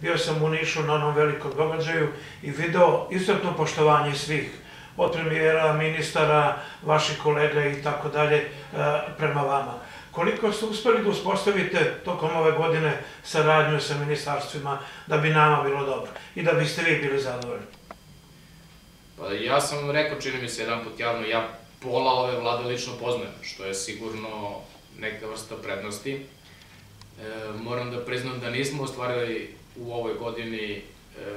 bio sam u Nišu na onom velikom događaju i video izuzetno poštovanje svih, od premijera, ministara, vaših kolega i tako dalje e, prema vama. Koliko ste uspeli da uspostavite tokom ove godine saradnju sa ministarstvima da bi nama bilo dobro i da biste vi bili zadovoljni? Pa ja sam rekao, čini mi se jedan put javno, ja pola ove vlade lično poznajem, što je sigurno neka vrsta prednosti. E, moram da priznam da nismo ostvarili u ovoj godini e,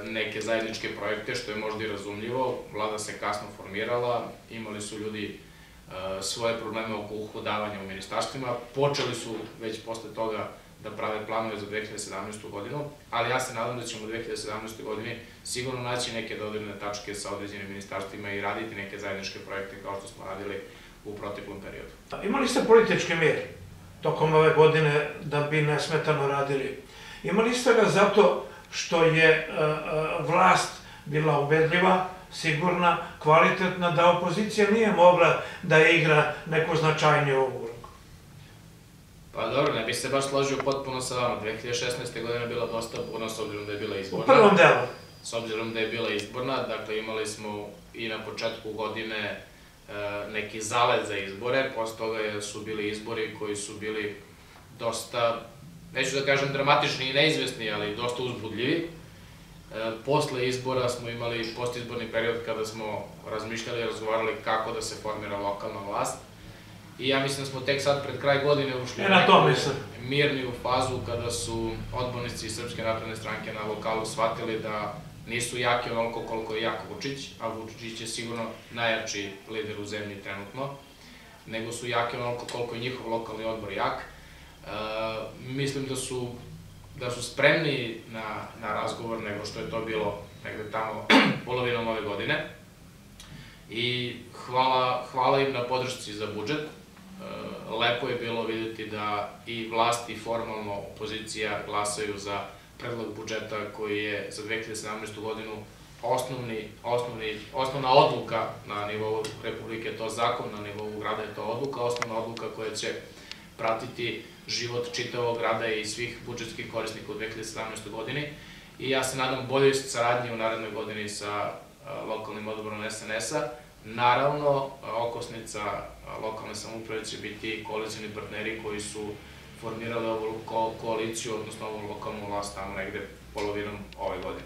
neke zajedničke projekte, što je možda i razumljivo. Vlada se kasno formirala, imali su ljudi e, svoje probleme oko uhodavanja u ministarstvima. Počeli su već posle toga da prave planove za 2017. godinu, ali ja se nadam da ćemo u 2017. godini sigurno naći neke dodirne tačke sa određenim ministarstvima i raditi neke zajedničke projekte kao što smo radili u proteklom periodu. Imali ste političke mjere tokom ove godine da bi nesmetano radili. Imali ste ga zato što je e, e, vlast bila ubedljiva, sigurna, kvalitetna, da opozicija nije mogla da igra neku značajniju ulogu. Pa dobro, ne bih se baš složio potpuno sa vama. 2016. godina je bila dosta burna s obzirom da je bila izborna. U prvom delu. S obzirom da je bila izborna, dakle imali smo i na početku godine e, neki zalet za izbore, posle toga su bili izbori koji su bili dosta, neću da kažem dramatični i neizvesni, ali dosta uzbudljivi. E, posle izbora smo imali postizborni period kada smo razmišljali i razgovarali kako da se formira lokalna vlast I ja mislim da smo tek sad pred kraj godine ušli e, na to mislim. mirni u fazu kada su odbornici Srpske napredne stranke na lokalu shvatili da nisu jaki onoliko koliko je jak Vučić, a Vučić je sigurno najjači lider u zemlji trenutno, nego su jaki onoliko koliko je njihov lokalni odbor jak. E, mislim da su da su spremni na, na razgovor nego što je to bilo negde tamo polovinom ove godine. I hvala, hvala im na podršci za budžet. Eh, lepo je bilo videti da i vlast i formalno opozicija glasaju za predlog budžeta koji je za 2017. godinu osnovni, osnovni, osnovna odluka na nivou Republike, to zakon, na nivou grada je to odluka, osnovna odluka koja će pratiti život čitavog grada i svih budžetskih korisnika u 2017. godini. I ja se nadam boljoj saradnji u narednoj godini sa lokalnim odborom SNS-a, Naravno, okosnica lokalne samouprave će biti koalicijni partneri koji su formirali ovu koaliciju, odnosno ovu lokalnu vlast tamo negde polovinom ove godine.